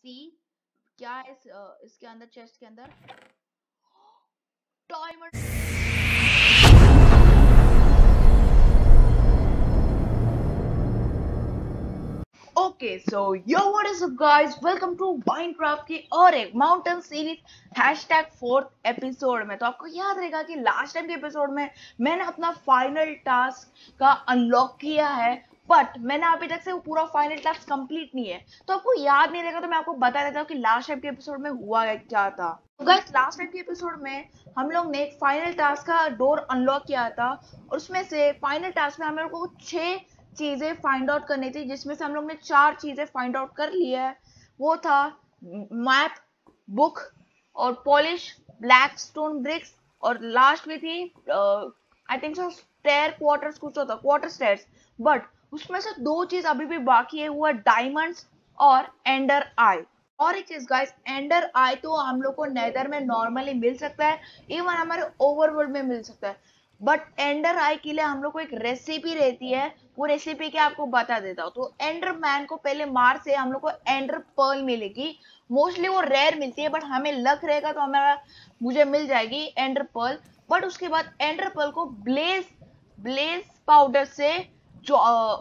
सी क्या है इस, इसके अंदर चेस्ट के अंदर? Diamond. Okay so yo what is up guys? Welcome to Minecraft की और एक mountain series hashtag fourth episode में। तो आपको याद रहेगा कि लास्ट टाइम के एपिसोड में मैंने अपना फाइनल टास्क का अनलॉक किया है। बट मैंने अभी तक से वो पूरा फाइनल टास्क कंप्लीट नहीं है। तो आपको याद नहीं रहेगा तो मैं आपको बता देता हूँ कि लास्ट टाइम के एपिसोड में हुआ क्या था। तो गाइस लास्ट टाइम के एपिसोड में हम लोग ने एक फाइनल टास्क का डोर अनलॉक किया था। और उसमें से फाइनल टास्क में हम लोग को छह चीज़ें फाइंड आउट करनी थी, जिसमें से हम लोग ने चार चीज़ें फाइंड आउट कर ली है। वो था मैप बुक और पॉलिश ब्लैक स्टोन ब्रिक्स और लास्ट में थी I think so stair quarters कुछ होता क्वार्टर स्टेयर्स बट उसमें से दो चीज़ अभी भी बाकी है, वो है डायमंड्स और एंडर आई और एक चीज़ गाइस एंडर आई तो हम लोग को नेदर में नॉर्मली मिल सकता है इवन हमारे ओवरवर्ल्ड में मिल सकता है. बट एंडर आई के लिए हम लोग को एक रेसिपी रहती है, वो रेसिपी क्या आपको बता देता हूँ. तो एंडर मैन को पहले मार से हम लोग को एंडर पर्ल मिलेगी. मोस्टली वो रेयर मिलती है बट हमें लक रहेगा तो हमारा, मुझे मिल जाएगी एंडर पर्ल बट उसके बाद एंडर पर्ल को ब्लेज ब्लेज पाउडर से जो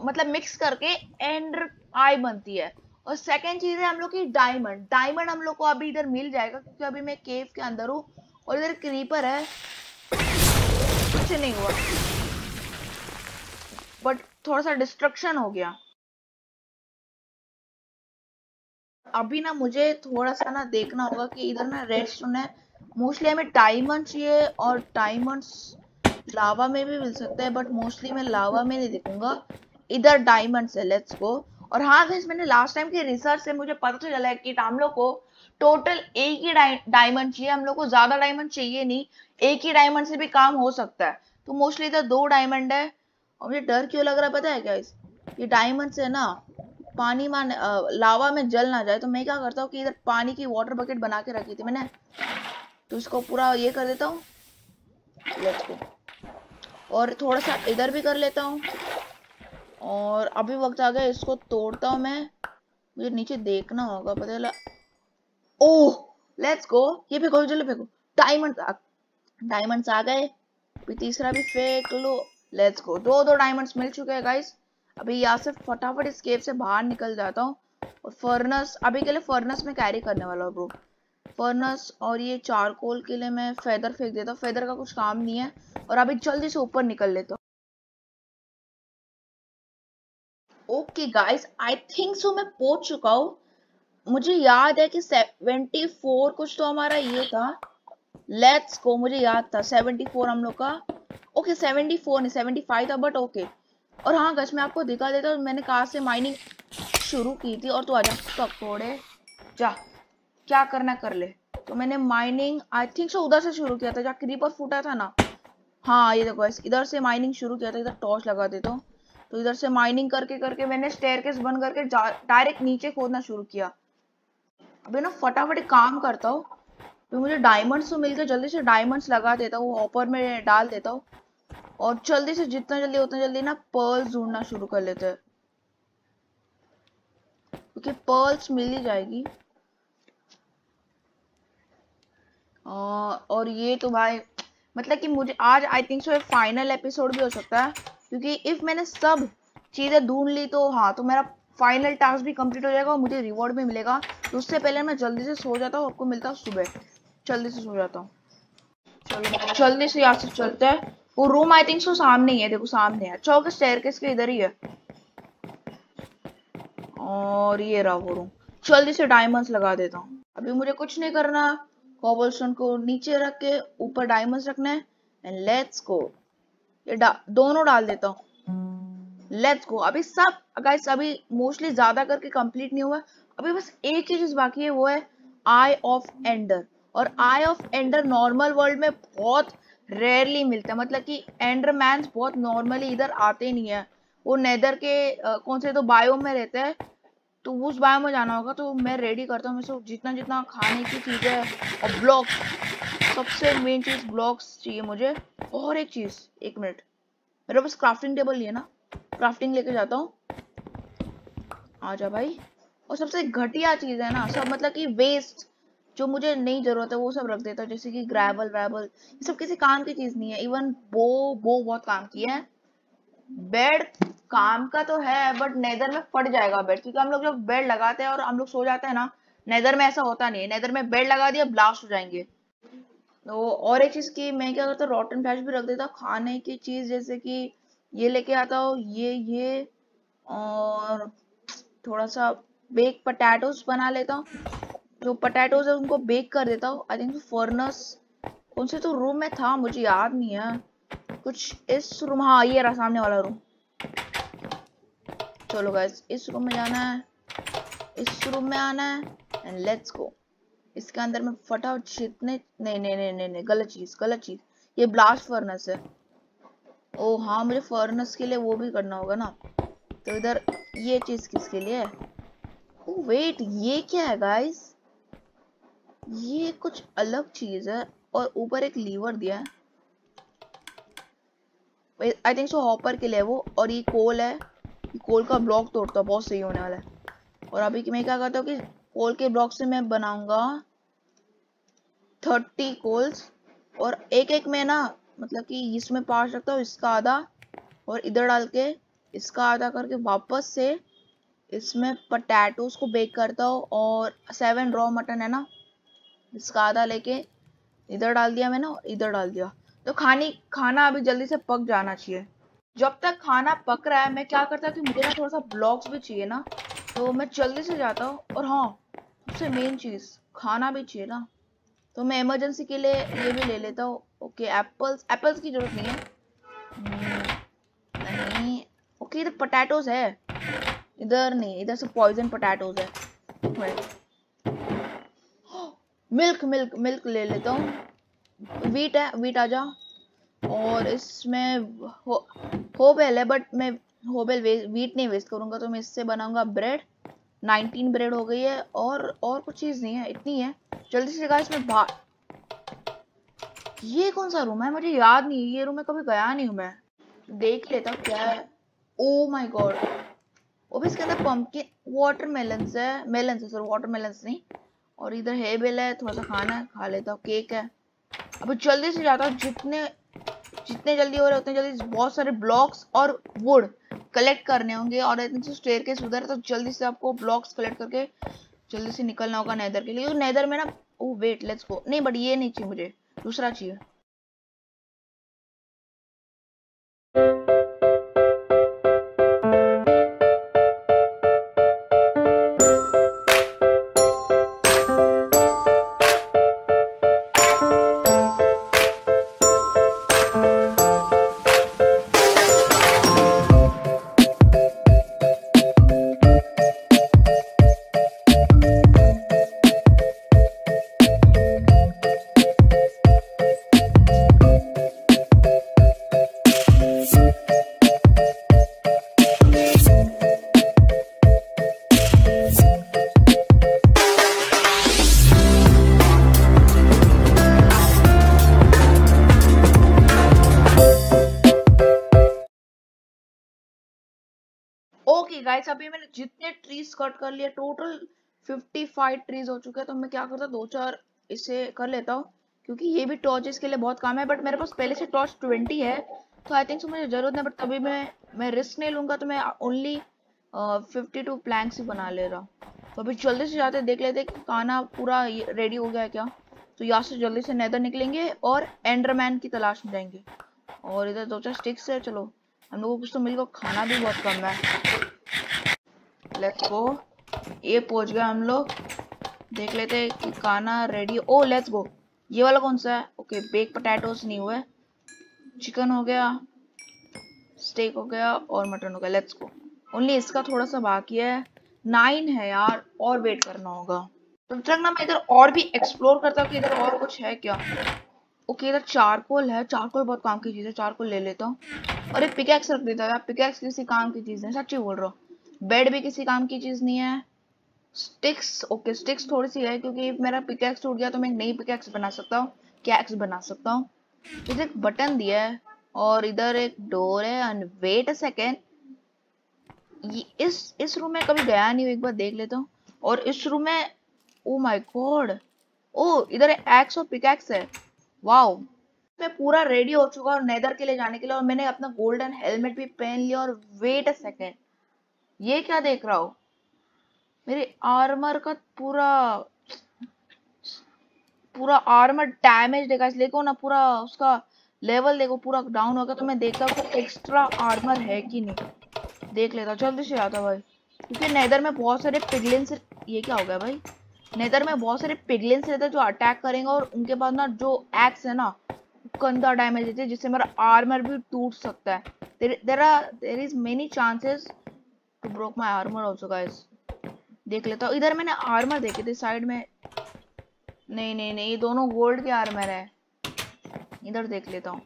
मतलब मिक्स करके एंड आई बनती है। और सेकेंड चीज़ है हम लोग की डायमंड डायमंड हम लोग को अभी इधर मिल जाएगा क्योंकि अभी मैं केव के अंदर हूँ और इधर क्रीपर है। कुछ नहीं हुआ। बट थोड़ा सा डिस्ट्रक्शन हो गया। अभी ना मुझे थोड़ा सा ना देखना होगा कि इधर ना रेड स्टोन है मोस्टली हमें डायमंड चाहिए और डायमंड्स लावा में भी मिल सकता है बट मोस्टली मैं लावा में नहीं देखूँगा। इधर डायमंड है लेट्स गो और हाँ गैस मैंने लास्ट टाइम के रिसर्च से मुझे पता चला है कि हम लोग को टोटल एक ही डायमंड चाहिए। हम लोग को ज़्यादा डायमंड चाहिए नहीं, एक ही डायमंड से भी काम हो सकता है। तो मोस्टली इधर दो डायमंड है। और मुझे डर क्यों लग रहा है, पता है क्या इस ये डायमंड से ना, पानी मान लावा में जल ना जाए। तो मैं क्या करता हूँ कि इधर पानी की वाटर बकेट बना के रखी थी मैंने। तो इसको पूरा ये कर देता हूँ। लेट्स गो और थोड़ा सा इधर भी कर लेता हूँ। और अभी वक्त आ गया, इसको तोड़ता हूँ मैं। मुझे नीचे देखना होगा, पता चला। ओह लेट्स गो ये फेंको चलो फेंको। डायमंड डायमंड्स आ गए। फिर तीसरा भी फेंक लो। लेट्स गो दो दो डायमंड्स मिल चुके हैं गाइस अभी यहाँ से फटाफट इस केव से बाहर निकल जाता हूँ। और फर्नस अभी के लिए फर्नस में कैरी करने वाला हूँ फर्नस और ये चारकोल के लिए मैं फेदर फेंक देता हूँ। फेदर का कुछ काम नहीं है और अभी जल्दी से ऊपर निकल लेता हूँ। Okay guys I think so मैं पहुँच चुका हूँ। मुझे याद है कि 74 कुछ तो हमारा ये था। लेट्स गो मुझे याद था 74 हम लोग का। ओके okay, 74 नहीं 75 था बट ओके okay. और हाँ गश मैं आपको दिखा देता हूँ मैंने कहा से माइनिंग शुरू की थी। और तू आजा पकौड़े। जा। क्या करना कर ले। तो मैंने माइनिंग आई थिंक सो उधर से शुरू किया था, जहाँ क्रीपर फूटा था ना। हाँ ये देखो इधर से माइनिंग शुरू किया था, इधर टॉर्च लगा देता हूँ। तो इधर से माइनिंग करके करके मैंने स्टेयरकेस बंद करके डायरेक्ट नीचे खोदना शुरू किया। अभी ना, फटाफट काम करता हूँ। तो मुझे डायमंड्स तो मिलकर जल्दी से डायमंड्स लगा देता हूँ ऑपर में डाल देता हूँ। और जल्दी से जितना जल्दी, उतना जल्दी ना पर्ल्स ढूंढना शुरू कर लेते हैं। क्योंकि पर्ल्स मिल ही जाएगी। और ये तो भाई मतलब कि मुझे आज I think so final episode भी हो सकता है, क्योंकि इफ़ मैंने सब चीज़ें ढूंढ ली तो हाँ तो मेरा फाइनल टास्क भी कंप्लीट हो जाएगा और मुझे रिवॉर्ड भी मिलेगा। तो उससे पहले मैं जल्दी से सो जाता हूँ आपको मिलता हूँ सुबह। जल्दी से सो जाता हूँ। जल्दी से यहाँ से चलते हैं। वो रूम आई थिंक सो सामने ही है, देखो सामने है। चौक स्टेयर के इधर ही है। और ये रहा वो रूम जल्दी से डायमंड्स लगा देता हूँ। अभी मुझे कुछ नहीं करना। कॉबलस्टोन को नीचे रख के ऊपर डायमंड्स रखना है एंड लेट्स गो ये डा, दोनों डाल देता हूँ। लेट्स गो अभी सब गाइस अभी मोस्टली ज़्यादा करके कंप्लीट नहीं हुआ। अभी बस एक ही चीज़ बाकी है वो है आई ऑफ़ एंडर और eye of ender normal world में बहुत रेयरली मिलता है। मतलब कि एंडर मैन बहुत नॉर्मली इधर आते नहीं है। वो नेदर के आ, कौन से तो बायो में रहते हैं। तो उस बायो में जाना होगा तो मैं रेडी करता हूँ मैं जितना जितना खाने की चीज़ है, और ब्लॉक्स सबसे मेन चीज़ ब्लॉक्स चाहिए मुझे। और एक चीज़, एक मिनट मेरे पास क्राफ्टिंग टेबल नहीं है ना? क्राफ्टिंग लेके जाता हूँ। आ जा भाई। और सबसे घटिया चीज़ है ना, सब मतलब कि वेस्ट जो मुझे नहीं ज़रूरत है, वो सब रख देता हूँ, जैसे कि ग्रेवल वैवल ये सब किसी काम की चीज़ नहीं है। इवन बो बो बहुत काम की है। बेड काम का तो है बट नेदर में फट जाएगा बेड, क्योंकि हम लोग जब बेड लगाते हैं और हम लोग सो जाते हैं ना, नेदर में ऐसा होता नहीं है, नेदर में बेड लगा दिया, ब्लास्ट हो जाएँगे। तो और एक चीज़ की मैं क्या करता हूँ रॉटन फ्लैश भी रख देता हूँ, खाने की चीज़ जैसे कि ये लेके आता हूँ, ये ये, और थोड़ा सा बेक पटैटोस बना लेता हूँ। जो पटैटोज है उनको बेक कर देता हूँ। आई थिंक फर्नस उनसे तो रूम में था, मुझे याद नहीं है। कुछ इस रूम हाँ ये रहा सामने वाला रूम चलो गाइस इस रूम में जाना है। इस रूम में आना है एंड लेट्स गो इसके अंदर में फटाफट जितने नहीं नहीं नहीं नहीं नहीं गलत चीज़ गलत चीज़। ये ब्लास्ट फर्नेस है। ओ हाँ मुझे फर्नेस के लिए वो भी करना होगा ना। तो इधर ये चीज़ किसके लिए है? वेट ये क्या है गाइस ये कुछ अलग चीज़ है, और ऊपर एक लीवर दिया है। आई थिंक सो हॉपर के लिए वो, और ये कोल है। कोल का ब्लॉक तोड़ता, बहुत सही होने वाला है। और अभी मैं क्या करता हूँ कि कोल के ब्लॉक से मैं बनाऊँगा थर्टी कोल्स और एक एक में ना मतलब कि इसमें पास रखता हूँ, इसका आधा, और इधर डाल के इसका आधा करके वापस से इसमें पटैटोस को बेक करता हूँ, और सेवन रॉ मटन है ना, इसका आधा लेके इधर डाल दिया मैंने इधर डाल दिया। तो खानी खाना अभी जल्दी से पक जाना चाहिए। जब तक खाना पक रहा है मैं क्या करता हूँ कि मुझे ना थोड़ा सा ब्लॉक्स भी चाहिए ना तो मैं जल्दी से जाता हूँ। और हाँ सबसे मेन चीज़ खाना भी चाहिए ना। तो मैं इमरजेंसी के लिए ये भी ले लेता हूँ। ओके एप्पल्स एप्पल्स की ज़रूरत नहीं है। हम्म, नहीं। ओके इधर पोटैटोज है। इधर नहीं इधर से पॉइजन पोटैटोज है। मिल्क मिल्क मिल्क ले लेता हूँ। वीट है वीट आ जा और इसमें हो, होबेल है बट मैं होबेल वीट नहीं वेस्ट करूँगा तो मैं इससे बनाऊँगा ब्रेड 19 ब्रेड हो गई है, और और कुछ चीज़ नहीं है, इतनी है। जल्दी से गाइस मैं बाहर। ये कौन सा रूम है? मुझे याद नहीं, ये रूम में कभी गया नहीं हूँ मैं। देख लेता क्या है। ओ माय गॉड वो भी इसके अंदर पंपकिन वाटरमेलन है। मेलन है सर वाटरमेलन नहीं। और इधर है बेल है, थोड़ा सा खाना है, खा लेता हूँ। केक है। अब जल्दी से जाता हूँ, जितने जितने जल्दी हो रहे उतने जल्दी बहुत सारे ब्लॉक्स और वुड कलेक्ट करने होंगे और स्टेयर के उधर तो जल्दी से आपको ब्लॉक्स कलेक्ट करके जल्दी से निकलना होगा नैदर के लिए। नैदर में ना ओ वेट लेट्स गो नहीं बट ये नहीं चाहिए मुझे, दूसरा चाहिए। गाइस अभी मैंने जितने ट्रीज कट कर लिए टोटल 55 ट्रीज हो चुके हैं तो मैं क्या करता दो चार इसे कर लेता हूँ, क्योंकि ये भी टॉर्चेस के लिए बहुत काम है बट मेरे पास पहले से टॉर्च 20 है तो आई थिंक मुझे ज़रूरत नहीं बट तभी मैं मैं रिस्क नहीं लूँगा तो मैं ओनली फिफ्टी टू प्लैंक्स ही बना ले रहा हूँ। तो अभी जल्दी से जाते देख लेते कि खाना पूरा रेडी हो गया है क्या? तो यहाँ से जल्दी से नैदर निकलेंगे और एंडरमैन की तलाश में जाएँगे। और इधर दो चार स्टिक्स है, चलो, हम लोगों को कुछ तो मिल खाना भी बहुत कम है। लेट्स गो ये पहुँच गया हम लोग। देख लेते हैं कि खाना रेडी ओ लेट्स गो ये वाला कौन सा है? ओके बेक पोटैटोस नहीं हुआ चिकन हो गया स्टेक हो गया और मटन हो गया। लेट्स गो ओनली इसका थोड़ा सा बाकी है। नाइन है यार, और वेट करना होगा। तो तक ना मैं इधर और भी एक्सप्लोर करता हूँ कि इधर और कुछ है क्या? ओके इधर चारकोल है। चारकोल बहुत काम की चीज़ है। चारकोल ले लेता हूँ। और एक पिकैक्स रख देता है पिकैक्स किसी काम की चीज़ है सच्ची बोल रहा हूँ। बेड भी किसी काम की चीज़ नहीं है। स्टिक्स ओके स्टिक्स थोड़ी सी है, क्योंकि मेरा पिकैक्स टूट गया तो मैं एक नई पिकैक्स बना सकता हूँ कैक्स बना सकता हूँ। इधर एक बटन दिया है, और इधर एक डोर है एंड वेट अ सेकेंड इस इस रूम में कभी गया नहीं एक बार देख लेता हूँ। और इस रूम में ओ माय गॉड ओ इधर एक्स और पिकैक्स है। वाओ मैं पूरा रेडी हो चुका और नेदर के लिए जाने के लिए, और मैंने अपना गोल्डन हेलमेट भी पहन लिया, और वेट अ सेकेंड ये क्या देख रहा हो? मेरे आर्मर का पूरा पूरा आर्मर डैमेज देखा, इसलिए ना पूरा उसका लेवल देखो, पूरा डाउन होगा तो मैं देखता हूँ एक्स्ट्रा आर्मर है कि नहीं। देख लेता जल्दी से आता भाई। क्योंकि नेदर में बहुत सारे पिगलिन्स ये क्या हो गया भाई? नेदर में बहुत सारे पिगलिन्स रहते हैं जो अटैक करेंगे और उनके बाद ना जो एक्स है ना, गंदा डैमेज देते हैं, जिससे मेरा आर्मर भी टूट सकता है। There are there is many chances to broke my armour also guys देख लेता हूँ। इधर मैंने आर्मर देखे थे साइड में। नहीं नहीं नहीं, ये दोनों गोल्ड के आर्मर है। इधर देख लेता हूँ।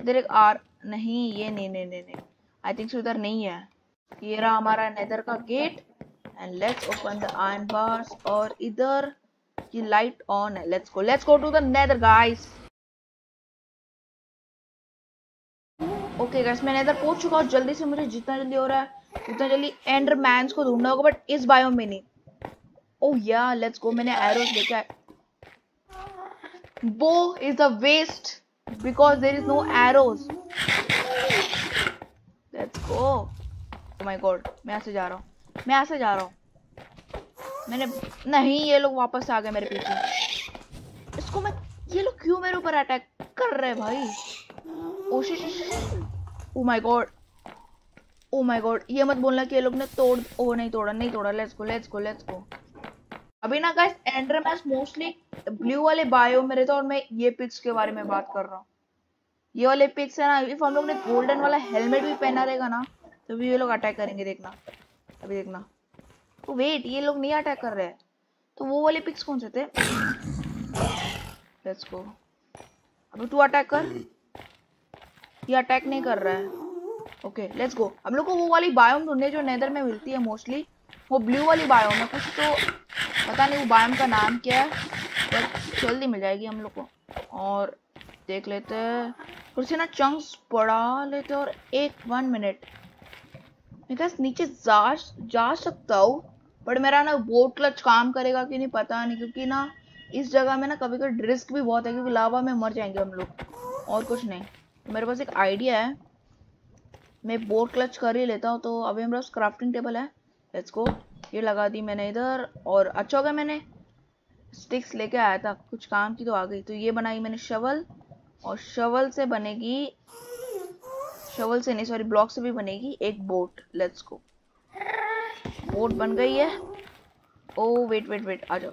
इधर एक आर नहीं, ये नहीं नहीं नहीं नहीं। आई थिंक सो इधर नहीं है। ये रहा हमारा नेदर का gate and let's open the iron bars और इधर ये लाइट ऑन है। Let's go let's go to the nether guys okay guys मैं नेदर पहुँच चुका हूँ। जल्दी से मुझे जितना जल्दी हो रहा है उतना जल्दी एंडर मैंस को ढूंढना होगा बट इस बायो में नहीं। ओह या लेट्स गो मैंने एरोस देखा है। Bow is a waste because there is no arrows let's go oh my god, मैं ऐसे जा रहा हूँ, मैं ऐसे जा रहा हूँ। मैंने, नहीं, ये लोग वापस आ गए मेरे पीछे। इसको मैं, ये लोग क्यों मेरे ऊपर अटैक कर रहे हैं भाई? Oh my god oh my god ये मत बोलना कि ये लोग ने तोड़ ओ नहीं तोड़ा नहीं तोड़ा let's go let's go let's go अभी ना गाइस एंडर मोस्टली ब्लू वाले बायो में रहता और मैं ये पिक्स के बारे में बात कर रहा हूँ. ये वाले पिक्स है ना इफ़ हम लोग ने गोल्डन वाला हेलमेट भी पहना रहेगा ना तो भी ये लोग अटैक करेंगे, देखना. अभी देखना. तो वेट ये लोग नहीं अटैक कर रहे हैं. तो वो वाले पिक्स कौन से थे? लेट्स गो अभी तू अटैक कर. ये अटैक नहीं कर रहा है. ओके लेट्स गो हम लोग को वो वाली बायोम ढूँढने जो नेदर में मिलती है मोस्टली वो ब्लू वाली बायोम है कुछ तो पता नहीं वो बायोम का नाम क्या है बट जल्दी मिल जाएगी हम लोग को। और देख लेते हैं। फिर से ना चंक्स बढ़ा लेते और एक वन मिनट मैं नीचे जा जा सकता हूँ बट मेरा ना बोट क्लच काम करेगा कि नहीं पता नहीं, क्योंकि ना इस जगह में ना कभी कभी रिस्क भी बहुत है, क्योंकि लावा में मर जाएँगे हम लोग, और कुछ नहीं। तो मेरे पास एक आइडिया है। मैं बोट क्लच कर ही लेता हूँ तो अभी मेरे पास क्राफ्टिंग टेबल है। लेट्स गो ये लगा दी मैंने इधर, और अच्छा हो गया मैंने। स्टिक्स लेके आया था, कुछ काम की तो आ गई। तो ये बनाई मैंने शवल और शवल से बनेगी शवल से नहीं सॉरी ब्लॉक से भी बनेगी एक बोट लेट्स गो बोट बन गई है। ओ वेट वेट वेट आ जाओ।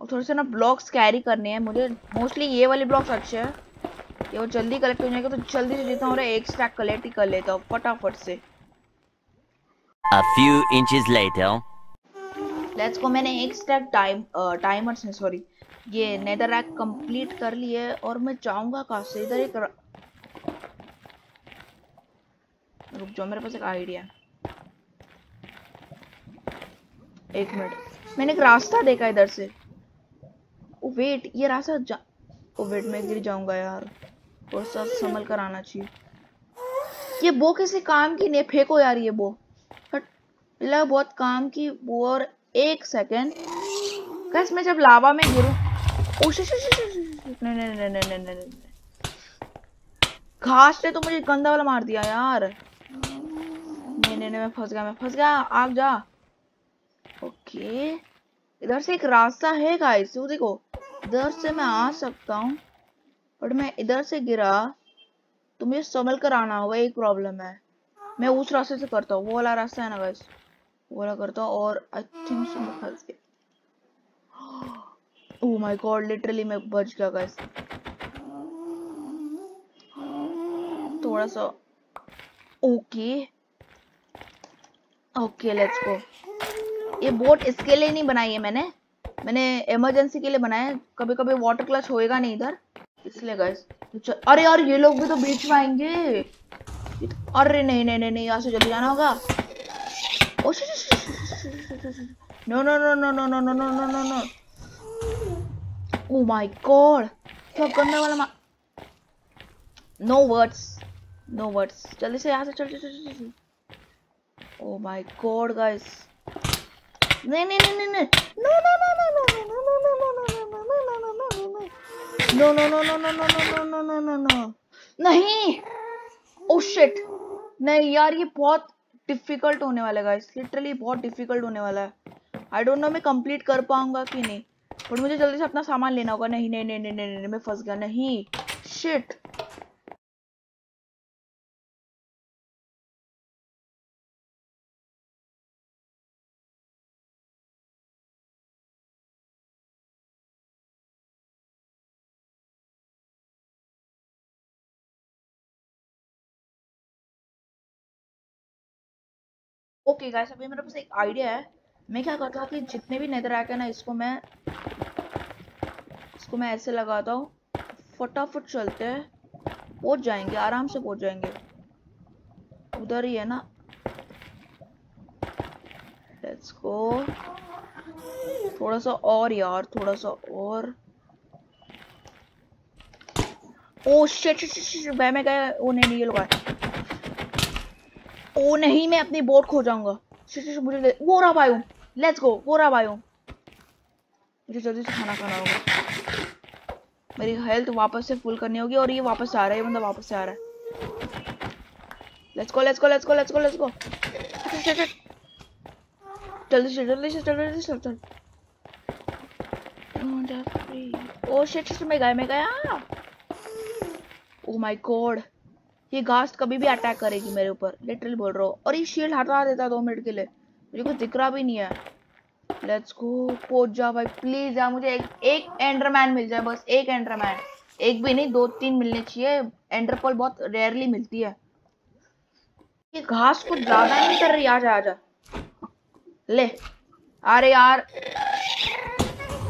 और थोड़े से ना ब्लॉक्स कैरी करने हैं मुझे। मोस्टली ये वाले ब्लॉक्स अच्छे हैं। ये वो जल्दी कलेक्ट हो जाएगा तो जल्दी से जितना हो रहा है एक स्टैक कलेक्ट ही कर लेता हूँ फटाफट से। A few inches later. Let's को मैंने एक स्टैक टाइम टाइमर से सॉरी ये नेदर रैक कंप्लीट कर लिए और मैं जाऊँगा कहाँ से? इधर एक रुक जाओ मेरे पास एक आइडिया एक मिनट मैंने एक रास्ता देखा इधर से। ओ वेट ये रास्ता जा ओ वेट मैं गिर जाऊँगा यार। और सब संभल कर आना चाहिए। ये बो किसी काम की नहीं, फेंको यार ये बो। लगा बहुत काम की, वो और एक सेकेंड कस मैं जब लावा में गिरूं। घास ने तो मुझे गंदा वाला मार दिया यार। नहीं नहीं मैं फंस गया, मैं फंस गया। आग जा। ओके इधर से एक रास्ता है गाइस देखो इधर से मैं आ सकता हूँ। बट मैं इधर से गिरा तो मुझे संभल कर आना होगा, एक प्रॉब्लम है। मैं उस रास्ते से करता हूँ, वो वाला रास्ता है ना गाइस वाला करता हूँ और मैं फंस गया। ओह माय गॉड लिटरली मैं बच गया गाइस थोड़ा सा। ओके ओके लेट्स गो ये बोट इसके लिए नहीं बनाई है मैंने। मैंने इमरजेंसी के लिए बनाया कभी कभी वाटर क्लच होएगा नहीं इधर। इसलिए गाइस तो अरे यार ये लोग भी तो बीच में आएँगे तो, अरे नहीं नहीं नहीं नहीं यहाँ से जल्दी जाना होगा no no no no no no no no no no no oh my god. क्या करने वाला मा No words. No words. जल्दी से यहाँ से चल चल चल. Oh my god, guys. नहीं नहीं नहीं नहीं नहीं no no no no no no no no no no no no no no no no no no no no नहीं ओ शिट नहीं यार ये बहुत डिफ़िकल्ट होने वाला है गाइस लिटरली बहुत डिफ़िकल्ट होने वाला है आई डोंट नो मैं कंप्लीट कर पाऊँगा कि नहीं बट मुझे जल्दी से अपना सामान लेना होगा नहीं नहीं नहीं नहीं नहीं, नहीं मैं फंस गया नहीं शिट ओके गाइस अभी मेरे पास एक आइडिया है। मैं क्या करता हूँ कि जितने भी नेदर आके ना, इसको मैं इसको मैं ऐसे लगाता हूँ। फटाफट चलते हैं। पहुँच जाएँगे, आराम से पहुँच जाएँगे। उधर ही है ना। लेट्स गो थोड़ा सा और यार, थोड़ा सा और। ओ शिट शिट शिट मैं मैं गया ओ नहीं नहीं, ये लगा ओ नहीं, मैं अपनी बोट खो जाऊँगा। मुझे वो रहा भाई लेट्स गो वो रहा भाई मुझे जल्दी से खाना खाना होगा। मेरी हेल्थ वापस से फुल करनी होगी और ये वापस आ रहा है, ये बंदा वापस से आ रहा है। Let's go let's go let's go let's go let's go जल्दी से जल्दी से जल्दी से चल ओ शिट शिट मैं गया मैं गया। ओ माय गॉड ये घास कभी भी अटैक करेगी मेरे ऊपर लिटरली बोल रहा हूँ। और ये शील्ड हटा देता दो मिनट के लिए। मुझे कुछ दिख रहा भी नहीं है। लेट्स गो पहुँच जा भाई प्लीज़ यार, मुझे एक एक एंडरमैन मिल जाए बस, एक एंडरमैन एक भी नहीं दो तीन मिलने चाहिए। एंडरपॉल बहुत रेयरली मिलती है। ये घास कुछ ज़्यादा नहीं कर रही, आजा आजा। ले। अरे यार।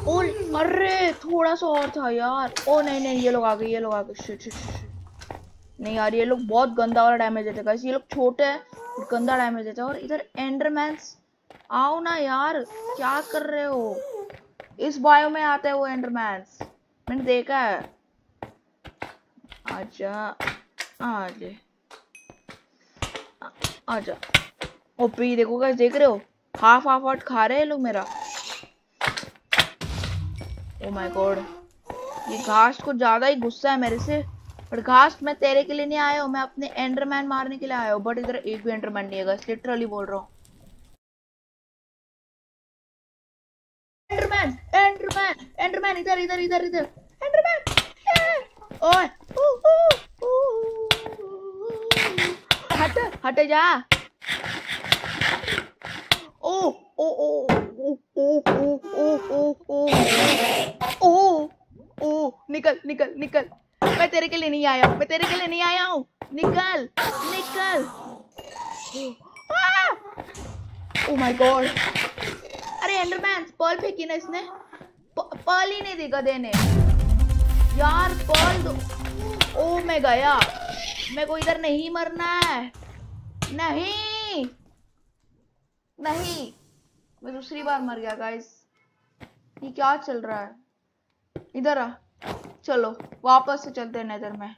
ओ अरे थोड़ा सा और था यार। ओ, नहीं नहीं, ये लोग आ गए, ये लोग आ गए। शिट शिट शिट नहीं यार, ये लोग बहुत गंदा वाला डैमेज देते हैं ये लोग छोटे हैं, गंदा डैमेज देते हैं। और इधर एंडरमैन्स आओ ना यार, क्या कर रहे हो? इस बायो में आते हैं वो एंडरमैन्स मैंने देखा है। आजा, आजे। आजा। ओपी देखो गाइस देख रहे हो? हाफ़ हाफ़ आउट खा रहे हैं लोग मेरा। ओ माय गॉड ये घास को ज़्यादा ही गुस्सा है मेरे से। पर घास मैं तेरे के लिए नहीं आया हूँ मैं अपने एंडरमैन मारने के लिए आया हूँ बट इधर एक भी एंडरमैन नहीं है लिटरली बोल रहा हूँ एंडरमैन एंडरमैन एंडरमैन इधर इधर इधर इधर एंडरमैन ओए हट हट जा ओ ओ ओ ओ ओ ओ ओ ओ ओ निकल निकल निकल मैं तेरे के लिए नहीं आया मैं तेरे के लिए नहीं आया हूँ। निकल निकल। ओ माय गॉड अरे एंडरमैन पर्ल फेंकी ना इसने। पर्ल ही नहीं देगा देने। यार पर्ल दो ओ मैं गया मेरे को इधर नहीं मरना है। नहीं। नहीं। मैं दूसरी बार मर गया गाइस ये क्या चल रहा है? इधर आ। चलो वापस से चलते हैं नज़र में।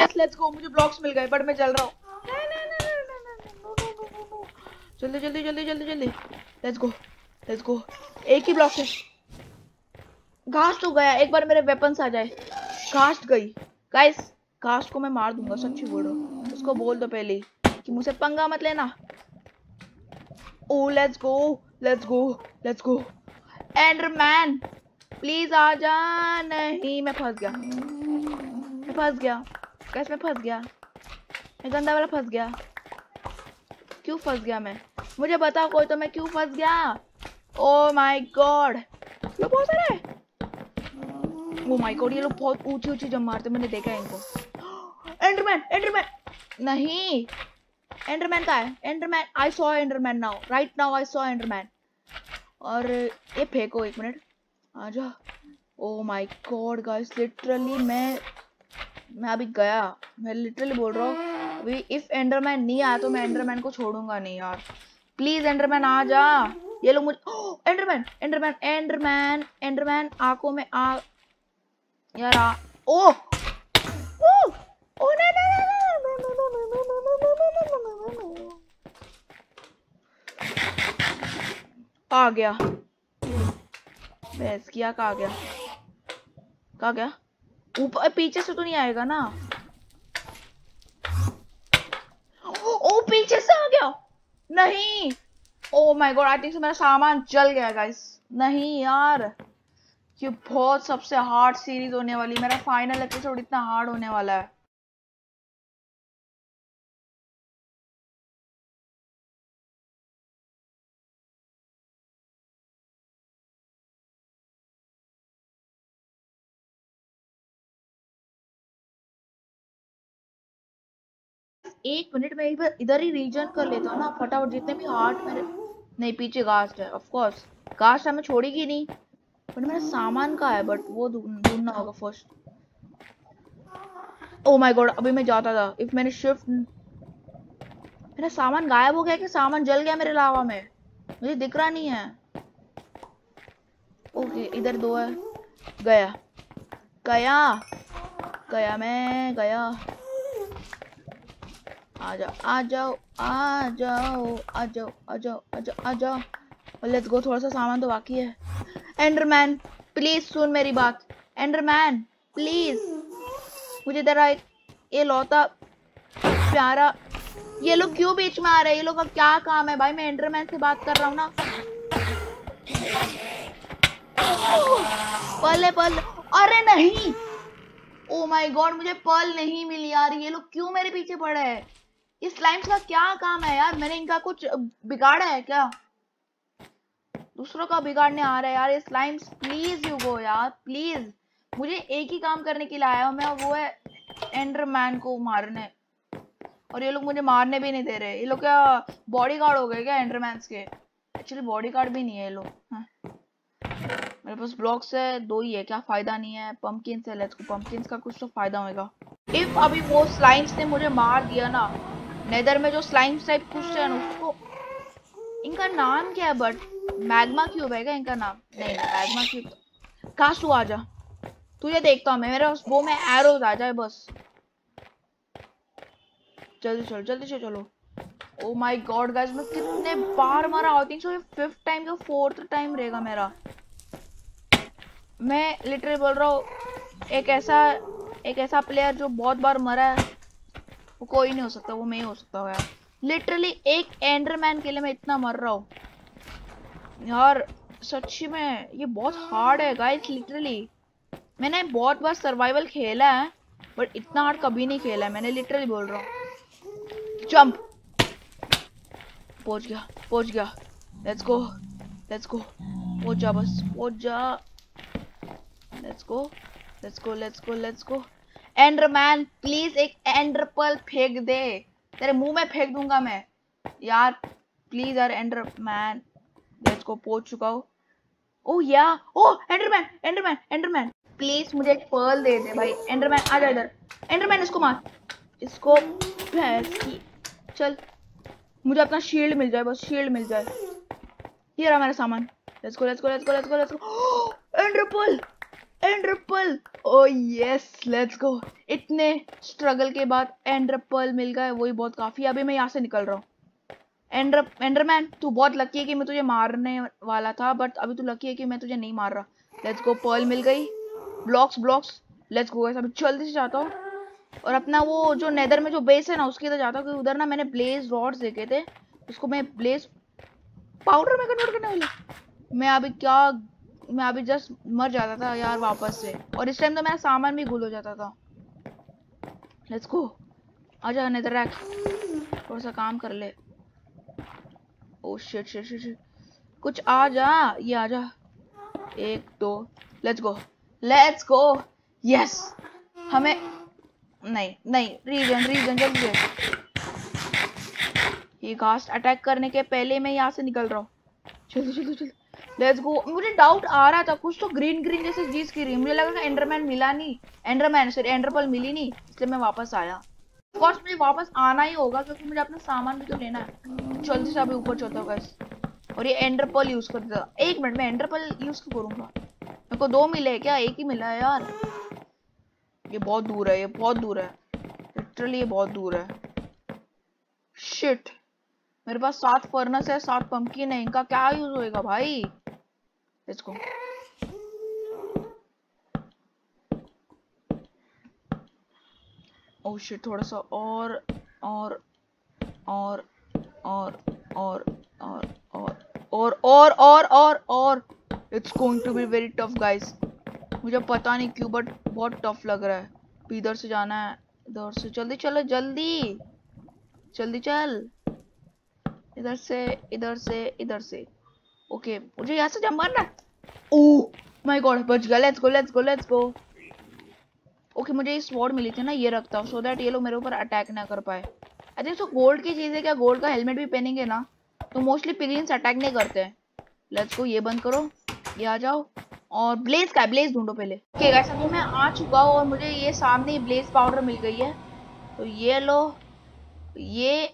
यस लेट्स गो मुझे ब्लॉक्स मिल गए बट मैं चल रहा हूँ जल्दी जल्दी जल्दी जल्दी जल्दी लेट्स गो लेट्स गो एक ही ब्लॉक है घास तो गया एक बार मेरे वेपन्स आ जाए घास गई गाइस घास को मैं मार दूँगा सच्ची बोलो उसको बोल दो पहले कि मुझसे पंगा मत लेना ओ let's go let's go let's go enderman please आ जा नहीं मैं फंस गया मैं फंस गया कैसे मैं फंस गया। मैं गंदा वाला फंस गया। क्यों फंस गया मैं? मुझे बताओ कोई तो मैं क्यों फंस गया? ओ माय गॉड ये बहुत सारे ओ माय गॉड ये लोग बहुत ऊँची ऊँची जम मारते मैंने देखा है इनको। एंडरमैन एंडरमैन नहीं। एंडरमैन का है? Enderman I saw enderman now right now I saw enderman और ये फेंको एक मिनट। आ जा। Oh my god guys literally मैं मैं अभी गया मैं लिटरली बोल रहा हूँ अभी इफ़ एंडरमैन नहीं आया तो मैं एंडरमैन को छोड़ूँगा नहीं यार प्लीज़ एंडरमैन आ जा ये लोग मुझे एंडरमैन एंडरमैन एंडरमैन एंडरमैन आँखों में आ यार आ ओ आ गया बस किया कहा गया कहा गया ऊपर पीछे से तो नहीं आएगा ना। ओ, पीछे से आ गया। नहीं। Oh my god I think मेरा सामान जल गया गाइस नहीं यार। ये बहुत सबसे हार्ड सीरीज़ होने वाली मेरा फाइनल एपिसोड इतना हार्ड होने वाला है। एक मिनट में इधर ही रीजन कर लेता हूँ ना, फटाफट जितने भी हार्ट मेरे नहीं, पीछे घास है ऑफ़ कोर्स घास हमें छोड़ेगी नहीं। बट मेरा सामान का है? बट वो ढूंढना होगा फ़र्स्ट ओ माय गॉड अभी मैं जाता था। इफ़ मैंने शिफ्ट मेरा सामान गायब हो गया कि सामान जल गया मेरे लावा में? मुझे दिख रहा नहीं है। ओके इधर दो है। गया। गया। गया मैं, गया। आ जाओ आ जाओ आ जाओ आ जाओ आ जाओ आ जाओ आ जाओ। लेट्स गो थोड़ा सा सामान तो बाकी है। एंडरमैन प्लीज़ सुन मेरी बात। एंडरमैन प्लीज़ मुझे जरा एक, ये लौता, प्यारा, ये लोग क्यों बीच में आ रहे हैं? ये लोग का क्या काम है? भाई, मैं एंडरमैन से बात कर रहा हूँ ना। पल पल। अरे नहीं! ओ माय गॉड मुझे पल नहीं मिली यार। ये लोग क्यों मेरे पीछे पड़े हैं? इस स्लाइम्स का क्या काम है यार? मैंने इनका कुछ बिगाड़ा है क्या? दूसरों का बिगाड़ने आ रहा है यार ये स्लाइम्स प्लीज़ यू गो यार प्लीज़ मुझे एक ही काम करने के लिए आया हूँ मैं, वो है एंडरमैन को मारने। और ये लोग मुझे मारने भी नहीं दे रहे। ये लोग क्या बॉडी हो गए क्या एंडरमैन के? एक्चुअली बॉडी भी नहीं है ये लोग हाँ। मेरे पास ब्लॉक्स है, दो ही है, क्या फ़ायदा नहीं है? पंपकिन से लेट्स को पंपकिन का कुछ तो फ़ायदा होगा इफ़ अभी वो स्लाइम्स ने मुझे मार दिया ना नेदर में जो स्लाइम टाइप कुछ है, उसको इनका नाम क्या है? बट मैग्मा क्यूब है क्या इनका नाम? नहीं, मैग्मा क्यूब कासू आ जा तुझे देखता हूँ मैं, मेरे वो में एरोज आ जाए बस। जल्दी चलो, जल्दी से चलो। ओ माय गॉड गाइस मैं कितने बार मरा? आई थिंक सो ये फिफ्थ टाइम का फोर्थ टाइम रहेगा मेरा। मैं लिटरली बोल रहा हूँ, एक ऐसा एक ऐसा प्लेयर जो बहुत बार मरा है। वो कोई नहीं हो सकता, वो मैं ही हो सकता हूँ यार। लिटरली एक एंडरमैन के लिए मैं इतना मर रहा हूँ। यार, सच्ची में ये बहुत हार्ड है गाइस लिटरली मैंने बहुत बार सर्वाइवल खेला है बट इतना हार्ड कभी नहीं खेला है, मैंने लिटरली बोल रहा हूँ। जंप पहुँच गया पहुँच गया। लेट्स गो लेट्स गो पहुँच जा बस, पहुँच। जा let's go let's go let's go let's go enderman please एक एंडरपल फेंक दे। तेरे मुँह में फेंक दूँगा मैं। यार प्लीज़ यार एंडरमैन लेट्स को पहुँच चुका हो। ओ yeah oh Enderman Enderman Enderman please मुझे एक पर्ल दे दे भाई। एंडरमैन आ जा इधर। एंडरमैन इसको मार। इसको भैंस की चल। मुझे अपना शील्ड मिल जाए, बस शील्ड मिल जाए। ये रहा मेरा सामान। Let's go let's go let's go let's go let's go ender pearl ender pearl oh yes let's go इतने स्ट्रगल के बाद एंड्रपल मिल गए वही बहुत काफ़ी। अभी मैं यहाँ से निकल रहा हूँ। एंड्र एंडरमैन तू बहुत लकी है कि मैं तुझे मारने वाला था बट अभी तू लकी है कि मैं तुझे नहीं मार रहा। लेट्स गो पर्ल मिल गई। ब्लॉक्स ब्लॉक्स लेट्स गो अभी जल्दी से जाता हूँ। और अपना वो जो नेदर में जो बेस है ना, उसके इधर जाता हूँ उधर ना मैंने ब्लेज रॉड्स देखे थे, उसको मैं ब्लेज पाउडर में कन्वर्ट करने वाली मैं अभी क्या मैं अभी जस्ट मर जाता था यार वापस से। और इस टाइम तो मेरा सामान भी गुल हो जाता था। लेट्स गो आजा नेदर रैक थोड़ा सा काम कर ले। ओ शिट शिट शिट कुछ आ जा, ये आ जा। एक, दो। Let's go let's go yes हमें नहीं नहीं। रीजन रीजन जल्दी से। ये घास अटैक करने के पहले मैं यहाँ से निकल रहा हूँ। चलो चलो चलो। लेट्स गो मुझे डाउट आ रहा था, कुछ तो ग्रीन ग्रीन जैसे चीज़ की रही मुझे लगा एंडरमैन मिला नहीं। एंडरमैन सॉरी एंडरपल मिली नहीं, इसलिए मैं वापस आया। कोर्स मुझे वापस आना ही होगा, क्योंकि मुझे अपना सामान भी तो लेना है। जल्दी से अभी ऊपर चलता होगा और ये एंडरपल यूज़ कर देता एक मिनट में एंडरपल यूज़ करूँगा? मेरे को दो मिले क्या? एक ही मिला है यार। ये बहुत दूर है, ये बहुत दूर है। लिटरली ये बहुत दूर है। शिट मेरे पास सात फर्नस है सात पंपकिन है इनका क्या यूज़ होएगा भाई गो ओह शिट थोड़ा सा और और और और और और और और और और और और it's going to be very tough guys मुझे पता नहीं क्यों बट बहुत टफ लग रहा है इधर से जाना है इधर से जल्दी चलो जल्दी जल्दी चल इधर से इधर से इधर से। ओके मुझे यहाँ से जंप मारना ओह माय गॉड बच गया। Let's go let's go let's go okay मुझे ये स्वॉर्ड मिली थी ना ये रखता हूँ सो दैट ये लोग मेरे ऊपर अटैक ना कर पाए। आई थिंक सो गोल्ड की चीज़ है क्या गोल्ड का हेलमेट भी पहनेंगे ना तो मोस्टली पिलियंस अटैक नहीं करते हैं। लेट्स गो ये बंद करो ये आ जाओ और ब्लेज का ब्लेज ढूंढो पहले। ओके गाइस अभी मैं आ चुका हूँ और मुझे ये सामने ही ब्लेज पाउडर मिल गई है। तो ये लो ये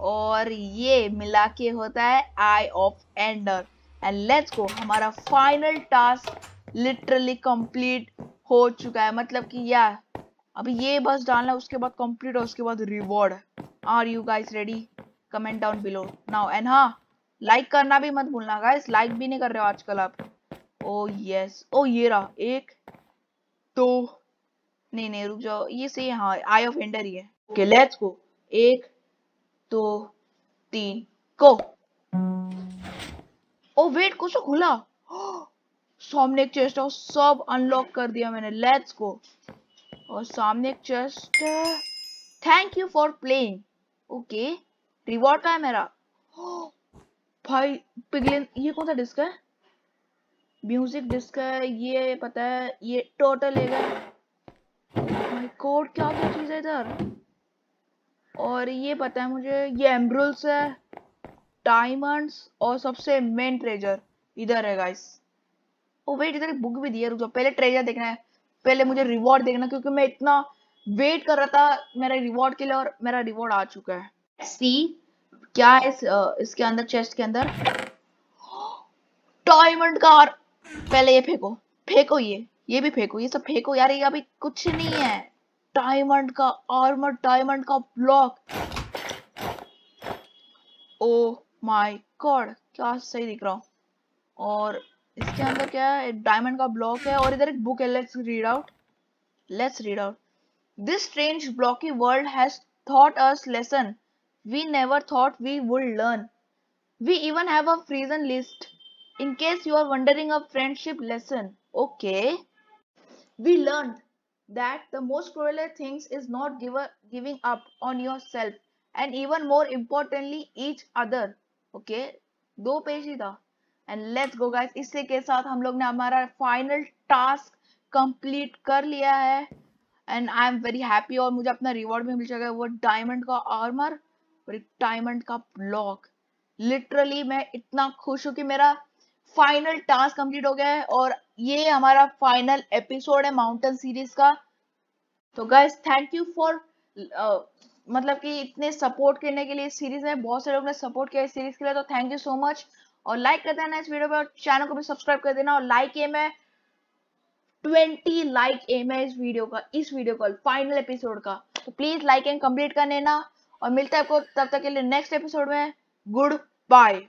और ये मिला के होता है eye of ender and let's go हमारा फाइनल टास्क लिटरली कंप्लीट हो चुका है। मतलब कि या, अभी ये बस डालना, उसके बाद कंप्लीट और उसके बाद reward are you guys ready comment down below now and हाँ लाइक करना भी मत भूलना गाइस लाइक भी नहीं कर रहे हो आजकल आप। ओ यस ओ ये रहा। एक, दो, नहीं नहीं, रुक जाओ। ये सही हाँ आई ऑफ़ एंडर ही है। ओके लेट्स गो एक दो, तीन गो ओ वेट कुछ तो खुला। सामने एक चेस्ट है, सब अनलॉक कर दिया मैंने लेट्स गो और सामने एक chest thank you for playing okay reward का है मेरा? भाई पिगलिन ये कौन सा डिस्क है? म्यूज़िक डिस्क है, ये पता है, ये टोटल है। माय कोड क्या क्या चीज़ है इधर? और ये पता है मुझे ये एम्ब्रुल्स है डायमंड्स और सबसे मेन ट्रेजर इधर है गाइस ओ वेट इधर एक बुक भी दी है पहले ट्रेजर देखना है। पहले मुझे रिवॉर्ड देखना क्योंकि मैं इतना वेट कर रहा था मेरे रिवॉर्ड के लिए और मेरा रिवॉर्ड आ चुका है। सी क्या है इस, इसके अंदर चेस्ट के अंदर? डायमंड का पहले ये फेंको। फेंको ये। ये भी फेंको। ये सब फेंको। यार ये अभी कुछ नहीं है। डायमंड का आर्मर, डायमंड का ब्लॉक। ओ माय गॉड क्या सही दिख रहा हूँ। और इसके अंदर क्या है? डायमंड का ब्लॉक है और इधर एक बुक है let's read out let's read out this strange blocky world has taught us lesson we never thought we would learn we even have a frozen list in case you are wondering a friendship lesson okay we learn that the most cruel things is not give giving up on yourself, and even more importantly, each other. Okay? दो page ही था। And let's go guys इसी के साथ हम लोग ने हमारा फाइनल टास्क कंप्लीट कर लिया है। And I am very happy और मुझे अपना रिवॉर्ड भी मिल जाएगा वो डायमंड का आर्मर और एक डायमंड का ब्लॉक लिटरली मैं इतना खुश हूँ कि मेरा फाइनल टास्क कंप्लीट हो गया है और ये हमारा फाइनल एपिसोड है माउंटेन सीरीज़ का। तो गाइस थैंक यू फॉर मतलब कि इतने सपोर्ट करने के लिए सीरीज़ में, बहुत से लोग ने सपोर्ट किया इस सीरीज़ के लिए तो थैंक यू सो मच और लाइक कर देना इस वीडियो पर चैनल को भी सब्सक्राइब कर देना। और लाइक एम है ट्वेंटी लाइक एम है इस वीडियो का, इस वीडियो का फाइनल एपिसोड का। तो प्लीज़ लाइक एंड कंप्लीट कर लेना। और मिलता है आपको तब तक के लिए नेक्स्ट एपिसोड में। Good bye